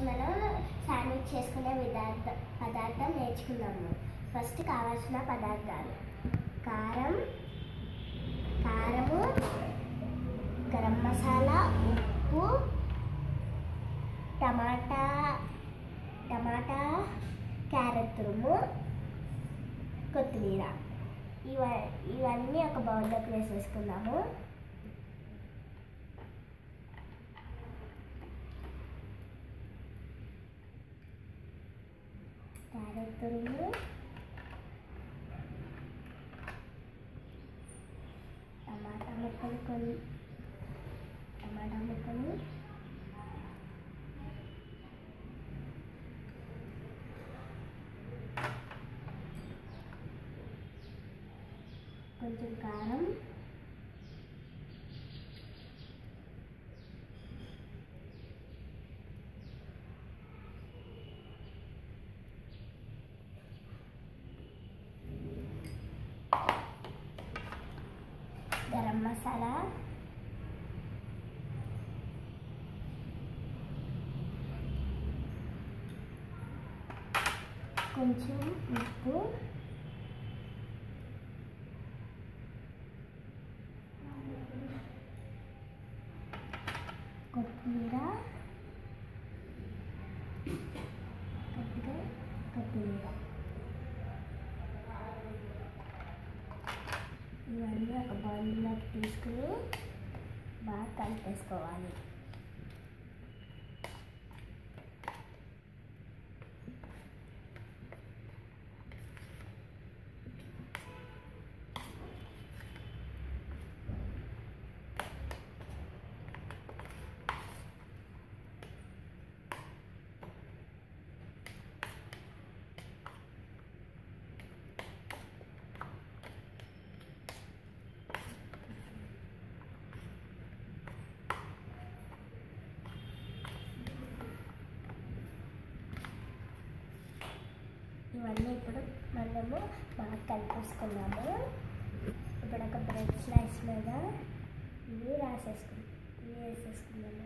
ఈరోజు మనం శాండ్విచ్ చేసుకునే విధార్థ పదార్థం నేర్చుకున్నాము ఫస్ట్ కావాల్సిన పదార్థాలు. కారం కారము గరం మసాలా ఉప్పు టమాటా టమాటా క్యారెట్ తురుము కొత్తిమీర. ఇవ ఇవన్నీ ఒక బౌల్లోకి వేసేసుకుందాము. క్యారెట్ తురుము టమాటా ముక్కలు కొన్ని టమాటా ముక్కలు కొంచెం కారం గరం మసాలా కొంచెం ఉప్పు కొత్తిమీర కొద్దిగా కొత్తిమీర ఇవన్నీ ఒక బౌల్లోకి తీసుకుని బాగా కలిపేసుకోవాలి ఇవన్నీ ఇప్పుడు మనము బాగా కలిపేసుకున్నాము ఇప్పుడు ఒక బ్రెడ్ స్లైస్ మీద ఇవి రాసేసుకున్నాం ఇవి వేసేసుకున్నాము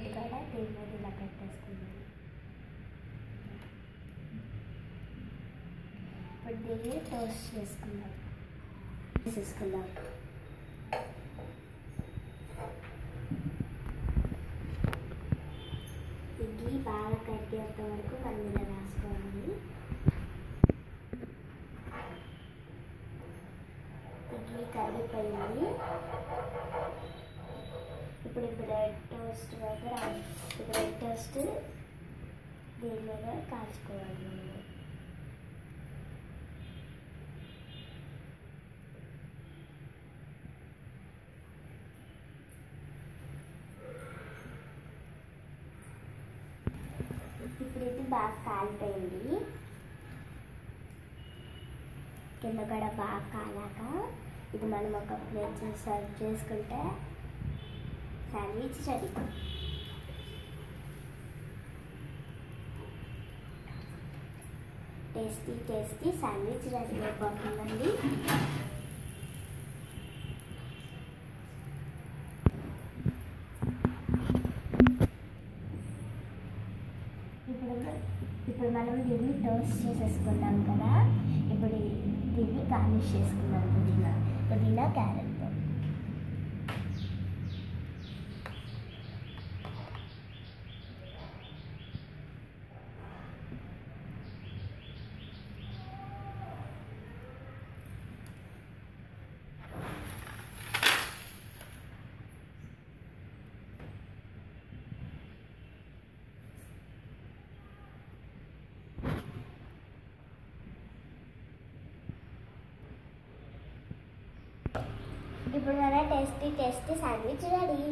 బ్రెడ్ కూడా మీద ఇలా పెట్టేసుకున్నాము ఇప్పుడు దీన్ని టోస్ట్ చేసుకుందాం. వేసేసుకుందాం ఇడ్లీ బాగా కరిగేంత వరకు ఇలా రాసుకోవాలి. ఇడ్లీ కరిగిపోయింది. ఇప్పుడు బ్రెడ్ టోస్ట్ దగ్గర బ్రెడ్ టోస్ట్ దీని మీద కాల్చుకోవాలి మనము ఇప్పుడు బాగా కాలిపోయింది. కింద కూడా బాగా కాలాక ఇది మనం ఒక ప్లేట్ సర్వ్ చేసుకుంటే sandwich ready tasty tasty sandwich ready అయిపోతుందండి ఇప్పుడు ఇప్పుడు మనం దీన్ని టోస్ట్ చేసేసుకున్నాం కదా. ఇప్పుడు దీన్ని గార్నిష్ చేసుకున్నాం పుదీనా. పుదీనా క్యారెట్ ఇప్పుడు మన టేస్టీ టేస్టీ శాండ్విచ్ రెడీ